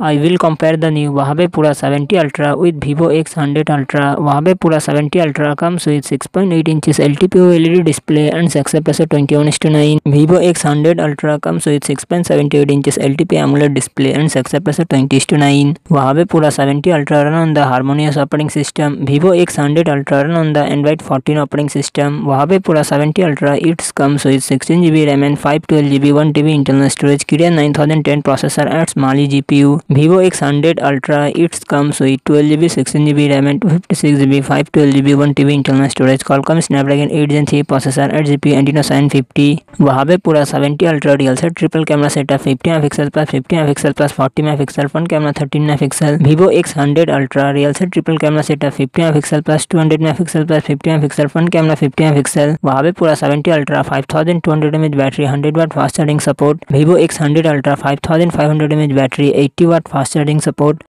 I will compare the new Huawei Pura 70 Ultra with Vivo X100 Ultra. Huawei Pura 70 Ultra comes with 6.8 inches LTPO LED display and success ratio 21:9. Vivo X100 Ultra comes with 6.78 inches LTP AMOLED display and success ratio 20:9. Huawei Pura 70 Ultra run on the Harmonious operating system. Vivo X100 Ultra run on the Android 14 operating system. Huawei Pura 70 Ultra comes with 16 GB RAM and 512 GB 1TB internal storage, Kirin 9010 processor and Mali GPU. Vivo X hundred ultra it's comes with twelve G B sixteen G B RAM and fifty six G B five twelve G B one T B internal storage Qualcomm Snapdragon eight gen three processor eight G P antenna sign fifty वहाँ पूरा seventy ultra real से triple camera setup fifty megapixel plus fifty megapixel plus forty megapixel front camera thirteen megapixel Vivo X hundred ultra rear से triple camera setup fifty megapixel plus two hundred megapixel plus fifty megapixel front camera fifty megapixel वहाँ पूरा seventy ultra five thousand two hundred M H battery hundred watt fast charging support Vivo X hundred ultra five thousand five hundred M H battery eighty watt got fast charging support